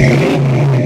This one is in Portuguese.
Música